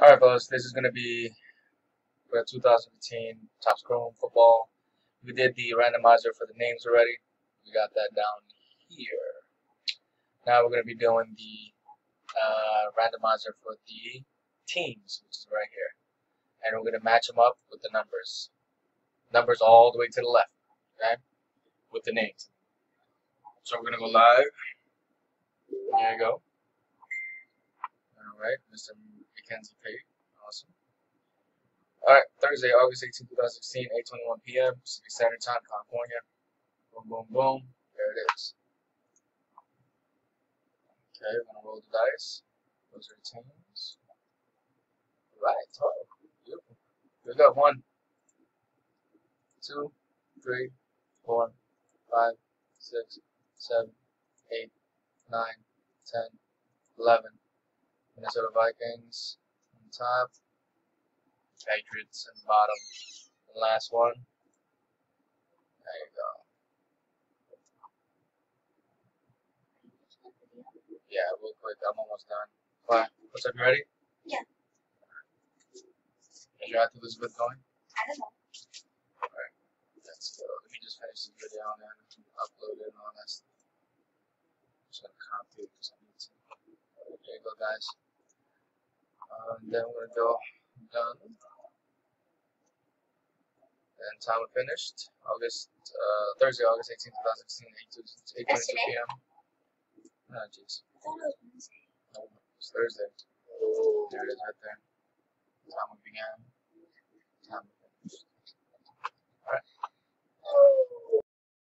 Alright, fellas, this is going to be for 2015 Topps Chrome football. We did the randomizer for the names already. We got that down here. Now we're going to be doing the uh, randomizer for the teams, which is right here. And we're going to match them up with the numbers. Numbers all the way to the left, okay? With the names. So we're going to go live. There you go. Alright, Mr. Mackenzie Pate. Awesome. Alright, Thursday, August 18, 2016, 8.21 p.m. Pacific Standard Time, California. Boom, boom, boom. There it is. Okay, we're to roll the dice. Those are the teams. Alright, oh, beautiful. We go. One, two, three, four, five, six, seven, eight, nine, ten, eleven. Minnesota Vikings on top. Patriots in the bottom. The last one. There you go. Yeah, real quick. I'm almost done. Bye. What's up? You ready? Yeah. Is your Elizabeth going? I don't know. Alright. Let's go. Let me just finish this video and then upload it and all that stuff. just gonna copy it because I need to. There you go, guys. Um, then we're gonna go done. And time we finished. August, uh, Thursday, August 18, 2016, 8 8 Yesterday? p.m. Oh, jeez. I thought it was Wednesday. No, it's Thursday. There it is right there. Time we began. Time